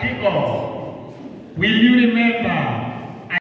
People, Will you remember